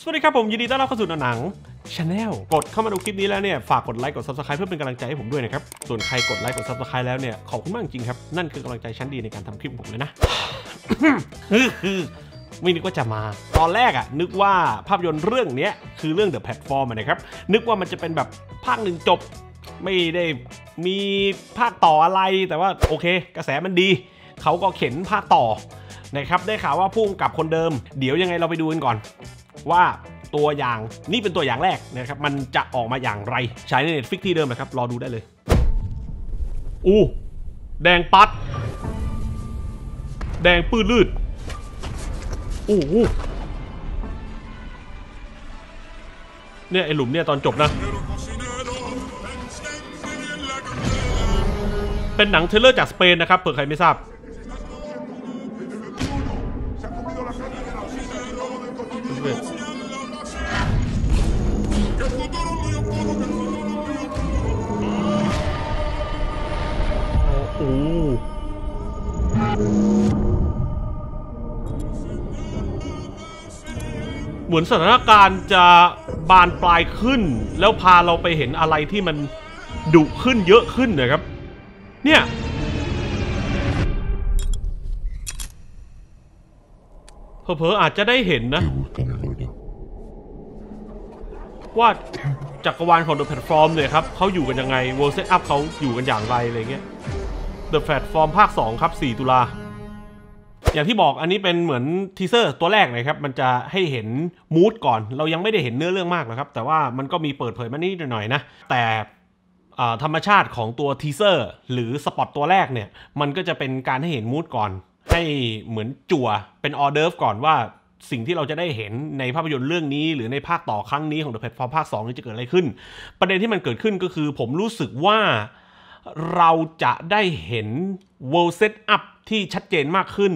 สวัสดีครับผมยินดีต้อนรับเข้าสู่หนัง channel กดเข้ามาดูคลิปนี้แล้วเนี่ยฝากกดไลค์กด subscribe เพื่อเป็นกำลังใจให้ผมด้วยนะครับ ส่วนใครกดไลค์กด subscribe แล้วเนี่ยขอบคุณมากจริงครับ นั่นคือกำลังใจชั้นดีในการทำคลิปผมเลยนะคือไม่นึกว่าจะมา ตอนแรกอะนึกว่าภาพยนตร์เรื่องนี้คือเรื่อง The Platform นะครับ นึกว่ามันจะเป็นแบบภาคหนึ่งจบ ไม่ได้มีภาคต่ออะไรแต่ว่าโอเค กระแสมันดีเขาก็เข็นภาคต่อนะครับได้ข่าวว่าพุ่มกับคนเดิม เดี๋ยวยังไงเราไปดูกันก่อน ว่าตัวอย่างนี่เป็นตัวอย่างแรกนะครับมันจะออกมาอย่างไร ใช้ใน Netflix ที่เดิมนะครับรอดูได้เลย อู้แดงปัด แดงปื้ดลืดอู้เนี่ยไอหลุมเนี่ยตอนจบนะ เป็นหนังเทเลอร์จากสเปนนะครับเผื่อใครไม่ทราบ โอ้เหมือนสถานการณ์จะบานปลายขึ้น แล้วพาเราไปเห็นอะไรที่มันดุขึ้นเยอะขึ้นนะครับ เนี่ย เผลอๆอาจจะได้เห็นนะ ว่าจักรวาลของ The Platform เนี่ยครับเขาอยู่กันยังไง World Setup เขาอยู่กันอย่างไรอะไรเงี้ย The Platform ภาค 2 ครับ 4 ตุลา อย่างที่บอกอันนี้เป็นเหมือน teaser ตัวแรกนะครับ มันจะให้เห็นmood ก่อน เรายังไม่ได้เห็นเนื้อเรื่องมากนะครับ แต่ว่ามันก็มีเปิดเผยมานิดหน่อยนะ แต่อ่าธรรมชาติของตัว teaser หรือสปอตตัวแรกเนี่ย มันก็จะเป็นการให้เห็น mood ก่อน ให้เหมือนจั่วเป็นออเดิร์ฟก่อนว่าสิ่งที่เราจะได้เห็นในภาพยนตร์เรื่องนี้ หรือในภาคต่อครั้งนี้ของ The Platform ภาค2นี้จะเกิดอะไรขึ้น ประเด็นที่มันเกิดขึ้นก็คือผมรู้สึกว่าเราจะได้เห็น world setup ที่ชัดเจนมากขึ้น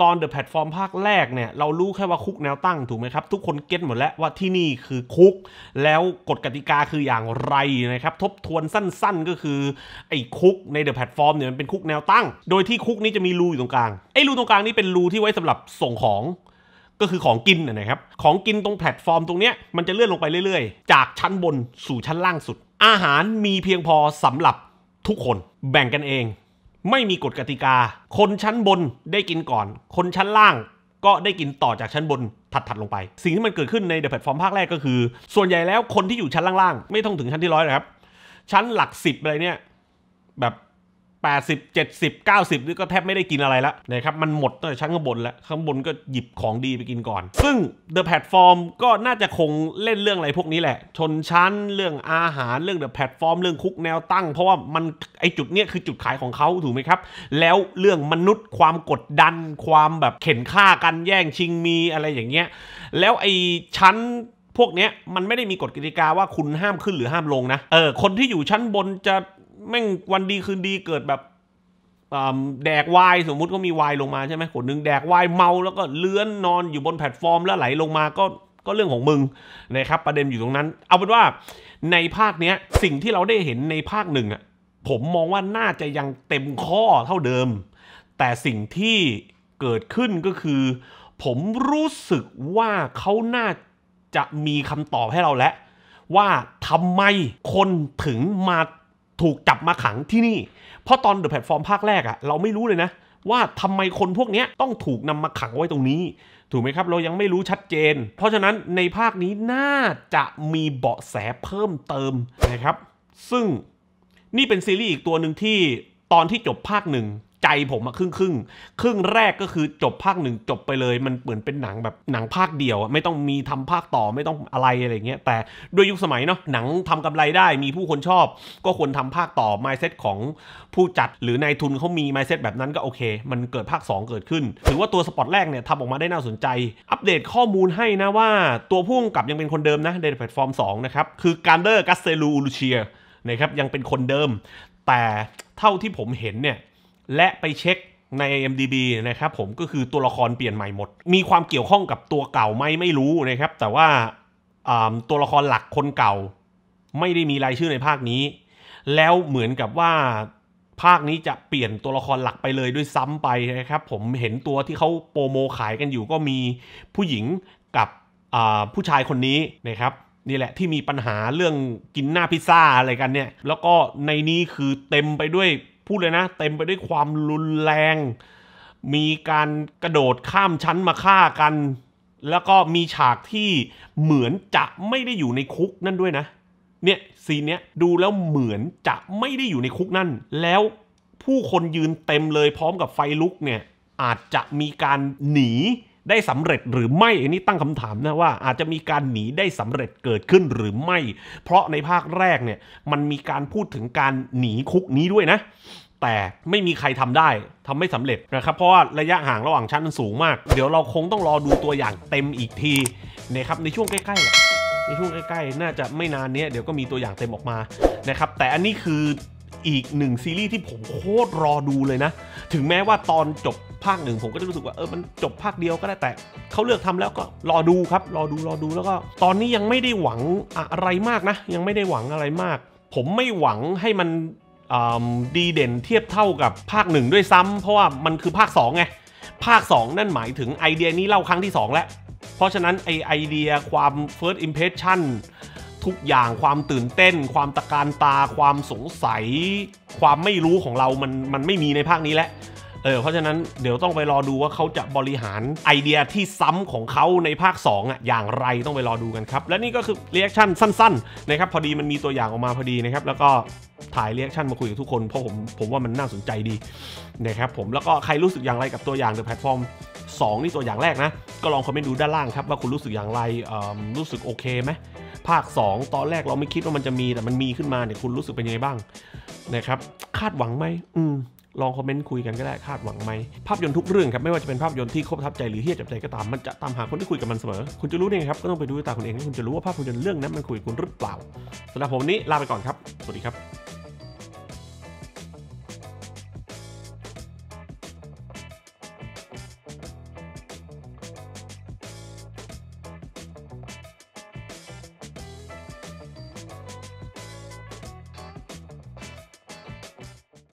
ตอน The Platform ภาคแรกเนี่ยเรารู้แค่ว่าคุกแนวตั้งถูกไหมครับ ทุกคนเก็ตหมดแล้วว่าที่นี่คือคุก แล้วกฎกติกาคืออย่างไรนะครับ ทบทวนสั้นๆ ก็คือไอ้คุกใน The Platform เนี่ยมันเป็นคุกแนวตั้ง โดยที่คุกนี้จะมีรูอยู่ตรงกลางไอ้รูตรงกลางนี่เป็นรูที่ไว้สำหรับส่งของก็คือของกินนะนะครับ ของกินตรงแพลตฟอร์มตรงเนี้ยมันจะเลื่อนลงไปเรื่อยๆ จากชั้นบนสู่ชั้นล่างสุด อาหารมีเพียงพอสำหรับทุกคนแบ่งกันเอง ไม่มีกฎกติกา คนชั้นบนได้กินก่อน คนชั้นล่างก็ได้กินต่อจากชั้นบนถัดๆลงไป สิ่งที่มันเกิดขึ้นในเดอะแพลตฟอร์มภาคแรกก็คือ ส่วนใหญ่แล้วคนที่อยู่ชั้นล่างๆ ไม่ต้องถึงชั้นที่ร้อยนะครับ ชั้นหลักสิบอะไรเนี่ย แบบ 80 70 90นี่ก็แทบไม่ได้กินอะไรแล้วนะครับมันหมดตั้งแต่ชั้นข้างบนแล้วข้างบนก็หยิบของดีไปกินก่อน ซึ่ง The Platform ก็น่าจะคงเล่นเรื่องอะไรพวกนี้แหละ ชนชั้นเรื่องอาหารเรื่อง The Platform เรื่องคุกแนวตั้ง เพราะว่ามันไอจุดเนี้ยคือจุดขายของเขาถูกไหมครับ แล้วเรื่องมนุษย์ความกดดันความแบบเข็นฆ่ากันแย่งชิงมีอะไรอย่างเงี้ยแล้วไอชั้นพวกเนี้ยมันไม่ได้มีกฎกติกาว่าคุณห้ามขึ้นหรือห้ามลงนะ เออ คนที่อยู่ชั้นบนจะ แม่งวันดีคืนดีเกิดแบบแดกไวายสมมุติก็มีไวายลงมาใช่ไหมคนหนึ่งแดกไวายเมาแล้วก็เลื้อนนอนอยู่บนแพลตฟอร์มแล้วไหลลงมาก็ก็เรื่องของมึงนะครับประเด็นอยู่ตรงนั้น เอาเป็นว่าในภาคเนี้ยสิ่งที่เราได้เห็นในภาคหนึ่งอะผมมองว่าน่าจะยังเต็มข้อเท่าเดิม แต่สิ่งที่เกิดขึ้นก็คือ ผมรู้สึกว่าเขาน่าจะมีคำตอบให้เราแล้วว่าทำไมคนถึงมา ถูกจับมาขังที่นี่ เพราะตอน The Platform ภาคแรกอะเราไม่รู้เลยนะ ว่าทำไมคนพวกนี้ต้องถูกนำมาขังไว้ตรงนี้ ถูกไหมครับ เรายังไม่รู้ชัดเจน เพราะฉะนั้นในภาคนี้น่าจะมีเบาะแสเพิ่มเติมนะครับ ซึ่งนี่เป็นซีรีส์อีกตัวหนึ่งที่ตอนที่จบภาคหนึ่ง ใจผมอะครึ่งครึ่งครึ่งแรกก็คือจบภาคหนึ่งจบไปเลย มันเหมือนเป็นหนังแบบหนังภาคเดียวไม่ต้องมีทำภาคต่อไม่ต้องอะไรอะไรเงี้ยแต่ด้วยยุคสมัยเนาะหนังทำกำไรได้มีผู้คนชอบ ก็ควรทำภาคต่อ mindset ของผู้จัดหรือนายทุนเขามี mindset แบบนั้นก็โอเค มันเกิดภาค 2 เกิดขึ้นถือว่าตัวสปอตแรกเนี่ยทำออกมาได้น่าสนใจ อัปเดตข้อมูลให้นะว่าตัวผู้กำกับยังเป็นคนเดิมนะในแพลตฟอร์ม2นะครับคือ Galder Gaztelu-Urrutia นะครับยังเป็นคนเดิม แต่เท่าที่ผมเห็นเนี่ย และไปเช็คใน IMDB นะครับผมก็คือตัวละครเปลี่ยนใหม่หมด มีความเกี่ยวข้องกับตัวเก่าไหมไม่รู้นะครับ แต่ว่าตัวละครหลักคนเก่า ไม่ได้มีรายชื่อในภาคนี้ แล้วเหมือนกับว่าภาคนี้จะเปลี่ยนตัวละครหลักไปเลยด้วยซ้ำไปนะครับ ผมเห็นตัวที่เขาโปรโมขายกันอยู่ก็มีผู้หญิงกับผู้ชายคนนี้นะครับนี่แหละที่มีปัญหาเรื่องกินหน้าพิซซ่าอะไรกันเนี่ย แล้วก็ในนี้คือเต็มไปด้วย พูดเลยนะ เต็มไปด้วยความรุนแรง มีการกระโดดข้ามชั้นมาฆ่ากัน แล้วก็มีฉากที่เหมือนจะไม่ได้อยู่ในคุกนั่นด้วยนะ เนี่ยซีนเนี้ยดูแล้วเหมือนจะไม่ได้อยู่ในคุกนั่น แล้วผู้คนยืนเต็มเลยพร้อมกับไฟลุกเนี่ยอาจจะมีการหนี ได้สำเร็จหรือไม่อันนี้ตั้งคำถามนะว่าอาจจะมีการหนีได้สำเร็จเกิดขึ้นหรือไม่ เพราะในภาคแรกเนี่ยมันมีการพูดถึงการหนีคุกนี้ด้วยนะ แต่ไม่มีใครทำได้ทำไม่สำเร็จนะครับ เพราะว่าระยะห่างระหว่างชั้นมันสูงมาก เดี๋ยวเราคงต้องรอดูตัวอย่างเต็มอีกทีนะครับในช่วงใกล้ๆแหละในช่วงใกล้ๆ น่าจะไม่นานนี้เดี๋ยวก็มีตัวอย่างเต็มออกมานะครับแต่อันนี้คืออีกหนึ่งซีรีส์ที่ผมโคตรรอดูเลยนะ ถึงแม้ว่าตอนจบ ภาคหนึ่งผมก็จะรู้สึกว่าเออมันจบภาคเดียวก็ได้แต่เขาเลือกทำแล้วก็รอดูครับ รอดูรอดูแล้วก็ ตอนนี้ยังไม่ได้หวังอะไรมากนะ ยังไม่ได้หวังอะไรมาก ผมไม่หวังให้มันดีเด่นเทียบเท่ากับภาคหนึ่งด้วยซ้ำเพราะว่ามันคือภาค2ไงภาค 2 นั่นหมายถึงไอเดียนี้เล่าครั้งที่ 2 แล้ว เพราะฉะนั้นไอไอเดียความ first impression ทุกอย่างความตื่นเต้น ความตระการตา ความสงสัย ความไม่รู้ของเรามันมันไม่มีในภาคนี้แล้ว เออเพราะฉะนั้นเดี๋ยวต้องไปรอดูว่าเขาจะบริหารไอเดียที่ซ้ำของเขาในภาค 2อะอย่างไรต้องไปรอดูกันครับ และนี่ก็คือ reaction สั้นๆนะครับพอดีมันมีตัวอย่างออกมาพอดีนะครับแล้วก็ถ่ายเ reaction มาคุยกับทุกคนเพราะผมผมว่ามันน่าสนใจดีนะครับผมแล้วก็ใครรู้สึกอย่างไรกับตัวอย่าง The Platform 2นี่ตัวอย่างแรกนะ ก็ลองคอมเมนต์ดูด้านล่างครับ ว่าคุณรู้สึกอย่างไรเอิ่มรู้สึกโอเคไหมภาค 2 ตอนแรกเราไม่คิดว่ามันจะมีแต่มันมีขึ้นมาเนี่ยคุณรู้สึกเป็นยังไงบ้างนะครับ คาดหวังไหมอืม ลองคอมเมนต์คุยกันก็ได้คาดหวังไหมภาพยนตร์ทุกเรื่องครับไม่ว่าจะเป็นภาพยนตร์ที่ครบทับใจหรือเฮียจับใจก็ตามมันจะตามหาคนที่คุยกับมันเสมอ คุณจะรู้ได้ไงครับก็ต้องไปดูด้วยตาคุณเองแล้วคุณจะรู้ว่าภาพยนตร์เรื่องนั้นมันคุยกับคุณหรือเปล่าสำหรับผมวันนี้ลาไปก่อนครับสวัสดีครับ